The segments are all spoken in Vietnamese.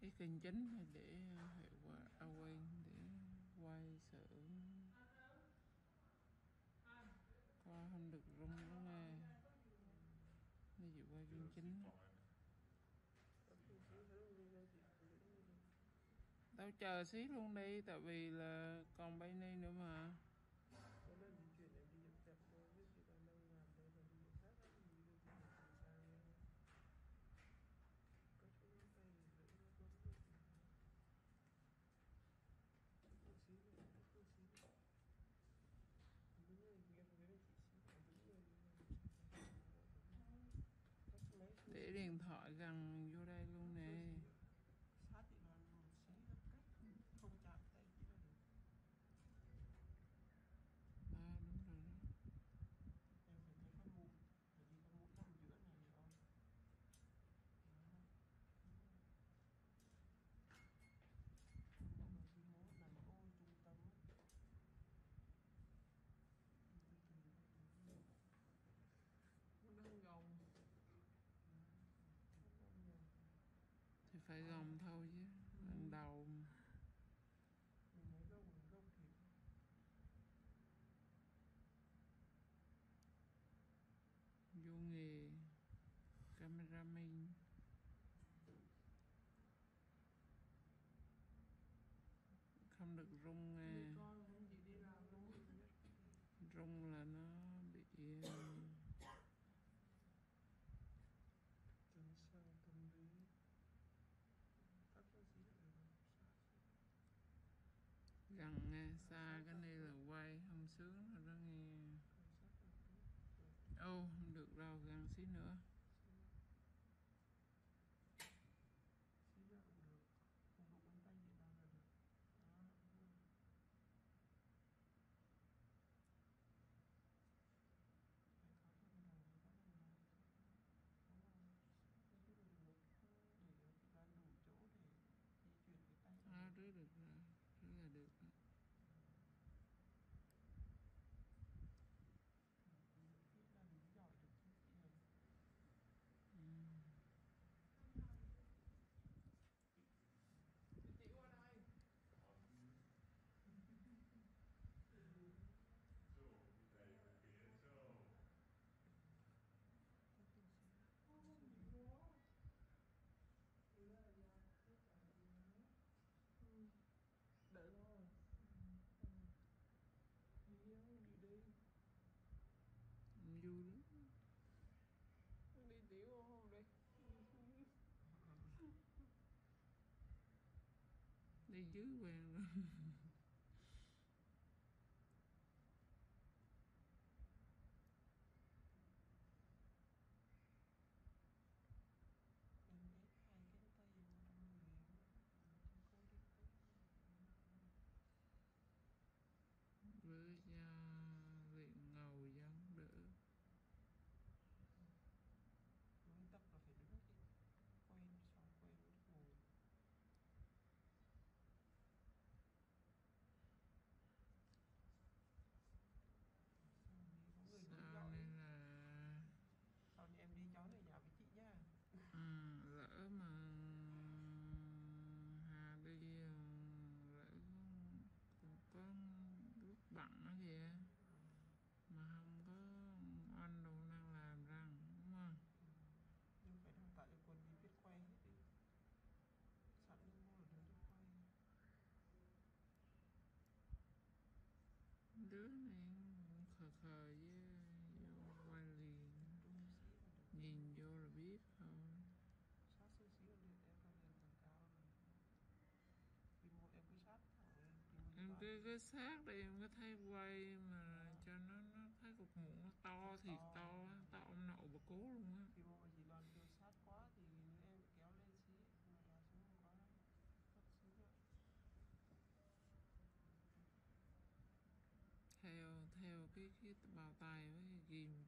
Cái kênh chính để uh, hiệu quả à, để quay sự. Qua không được rung đó nghe nên chỉ quay kênh chính. tao chờ xí luôn đi, tại vì là còn bay đi nữa mà. Để điện thoại gần phải gồng thôi chứ lần đầu. Vô nghề camera mình không được rung à. xa cái này là quay không sướng rồi đó nghe. Ô do well. bận đó kìa. Mà không có anh đâu đang làm răng đúng không? Nhưng phải đào tạo cho quân đi biết quay hết đi. Sẵn đi mua là đứa quay. Đứa này khờ khờ với vô quay liền. Nhìn vô cái cái xác đây em có thấy quay mà cho nó nó thấy cục mụn nó to thiệt to to ông nội bà cố luôn á. Thì bộ chị làm sát quá thì em kéo lên xí mà kéo xuống không có mất nữa theo theo cái cái bào tay với ghim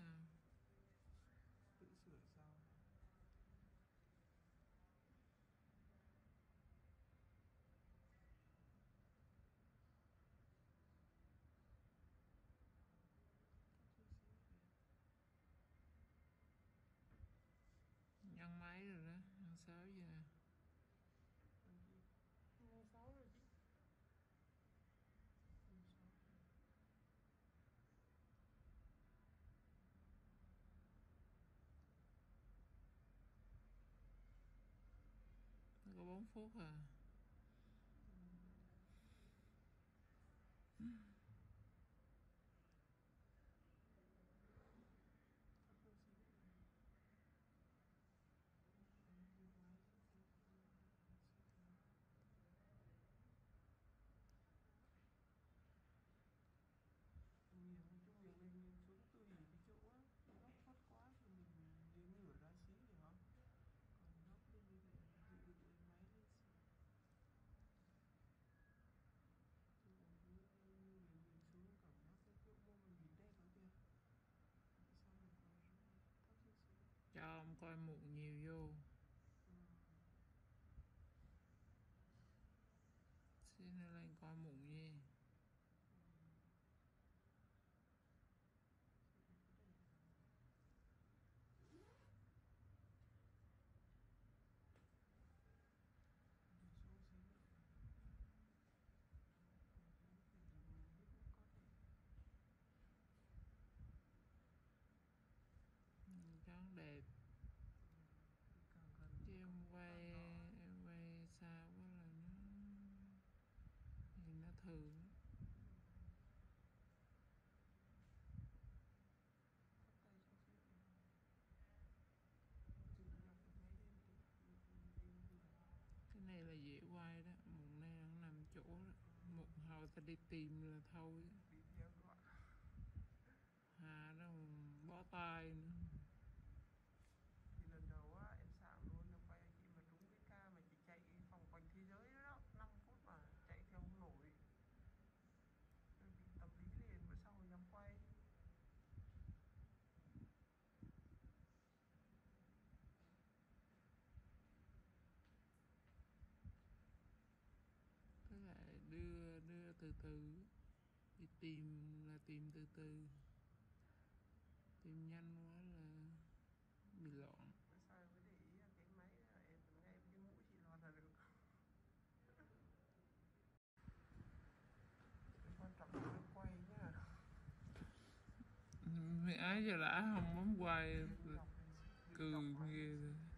Ừ. tự sửa sao? Nhân máy rồi đó nhăn sớm giờ vorher không coi mụn nhiều vô. một hồi ta đi tìm là thôi. Hà nó bó tay nữa. nó từ từ. Đi tìm là tìm từ từ. Tìm nhanh quá là bị loạn. Sao em để cái máy là cái mũi chị lọt là được quay nhá. Mẹ ái giờ đã không bấm quay cười ghê rồi.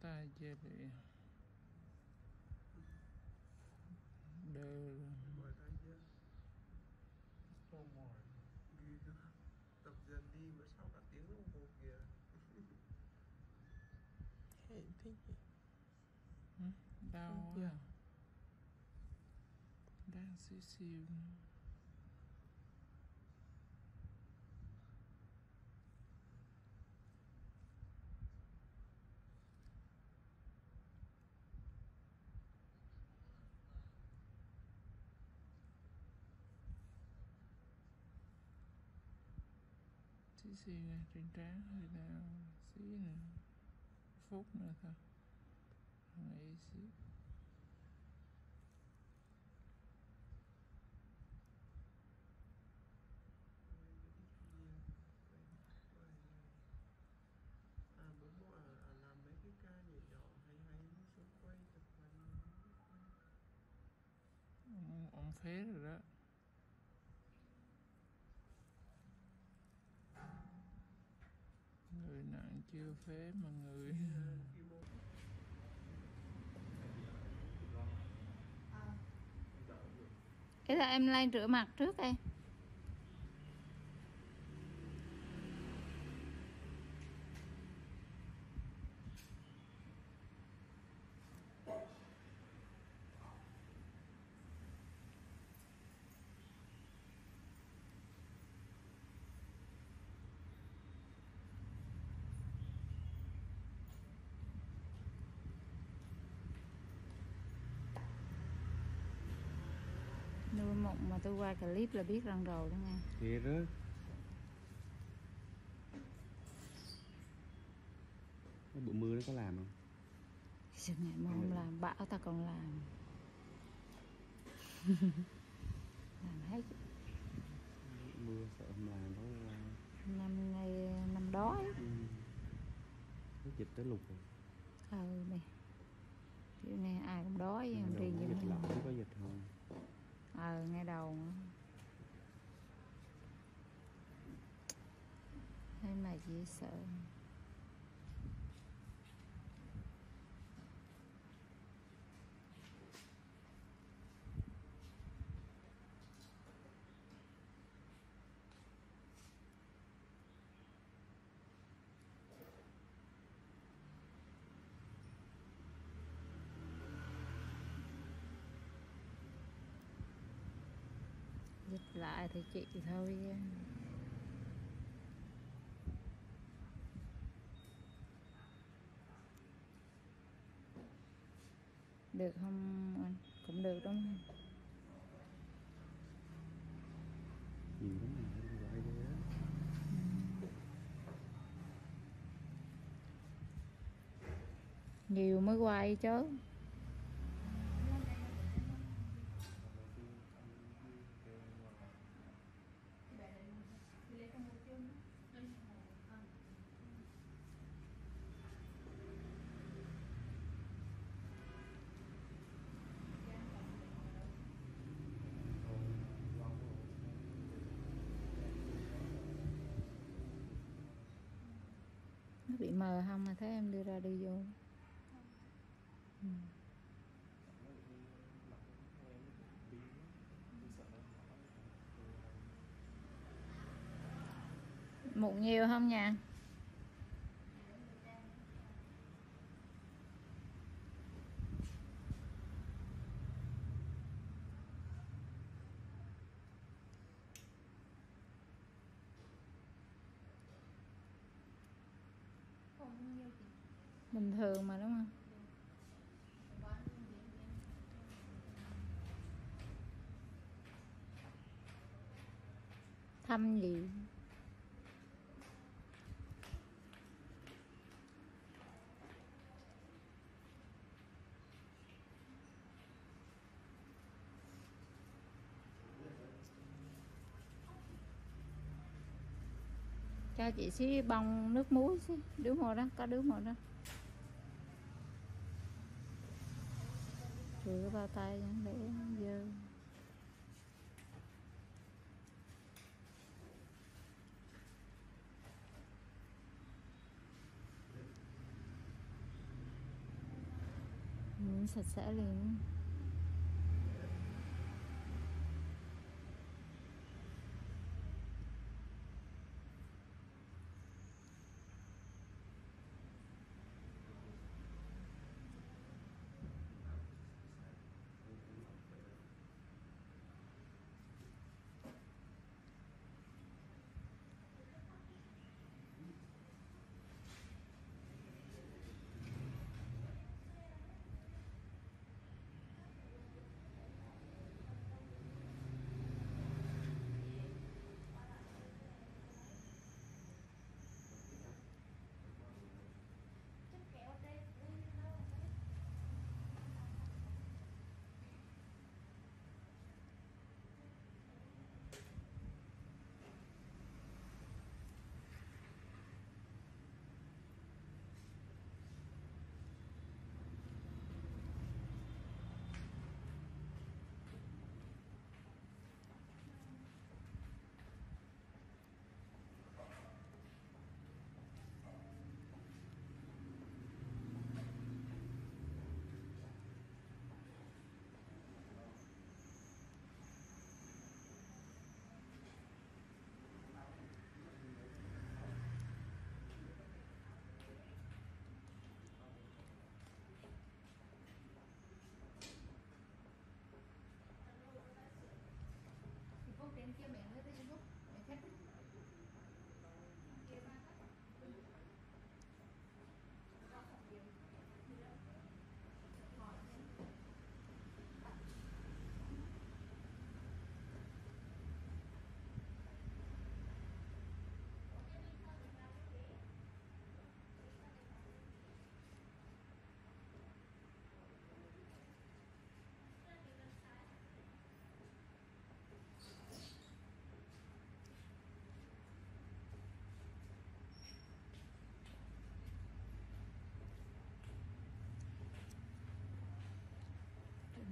Tay chơi bị chưa mỏi ghi chưa tập dần đi mà sau cả tiếng đồng hồ kìa. Hẹn thích nhỉ? đau quá đang xíu xíu xíu xíu nè trên trán hơi đau xíu nè. Phút nữa thôi. Nghĩ xíu à bố bố à, à làm mấy cái ca nhỏ nhỏ hay hay nó xuống quay tập hình ông, ông phế rồi đó người nặng chưa phế mà người. Thế là em lên rửa mặt trước đây. Nuôi mộng mà tôi quay clip là biết răng rồi đó nghe. Thiệt đó. Cái bữa mưa nó có làm không? Sao ngày mà không làm. bão ta còn làm. Làm hết. Mưa sợ không làm qua năm ngày năm đói. Ừ. cái dịch tới lục rồi. Ừ nè kiểu này ai cũng đói riêng gì lỏng có dịch không ờ ngay đầu nữa. thế mà dễ sợ dịch lại thì chị thôi. Được không anh? Cũng được đúng không? Nhiều lắm đó mới quay chứ mờ không mà thấy em đưa ra đi vô ừ. mụn nhiều không nha bình thường mà, đúng không? Thăm gì? Cho chị xí bông nước muối xí, đứa mồi đó, có đứa mồi đó. giữ cái tay nhé để dơ sạch sẽ liền.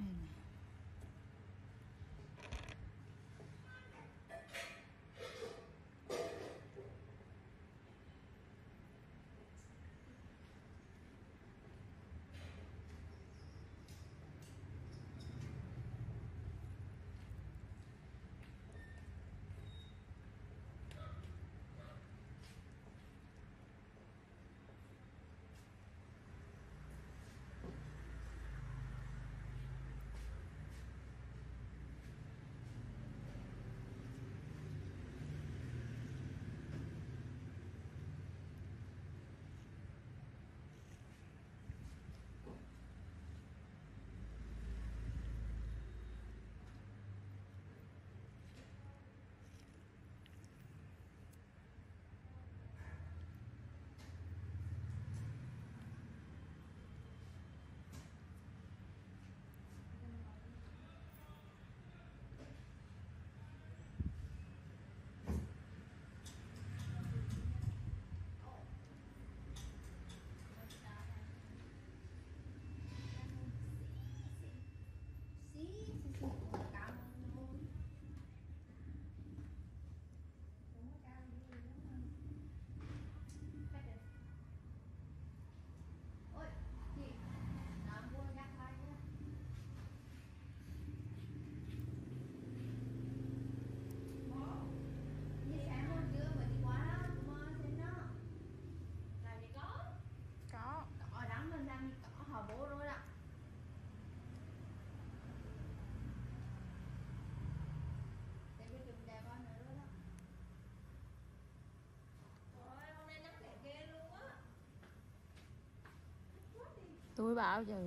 Cái này nè. có Ở đắng lên đang đi cỏ họ bố rồi đó Để bây giờ đẹp con nữa đó Trời ơi, hôm nay nắng đẹp ghê luôn á tôi bảo trời